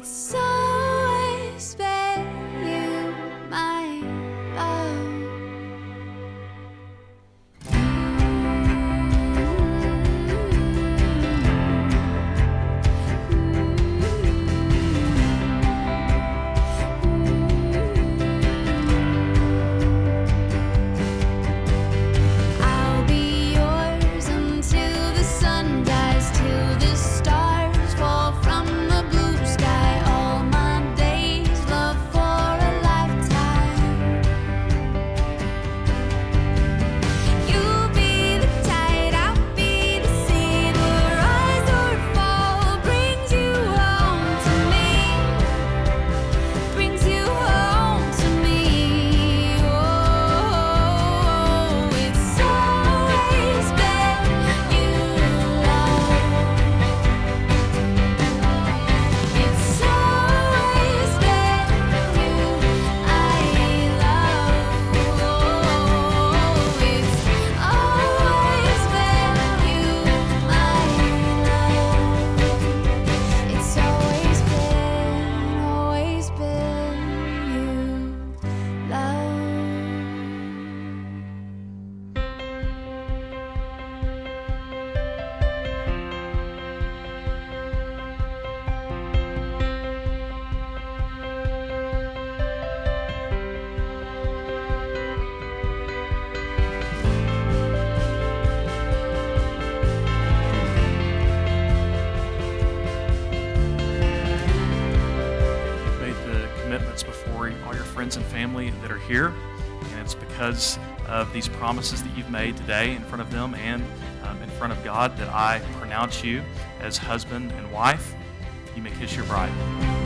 It's commitments before all your friends and family that are here. And it's because of these promises that you've made today in front of them and um, in front of God that I pronounce you as husband and wife. You may kiss your bride.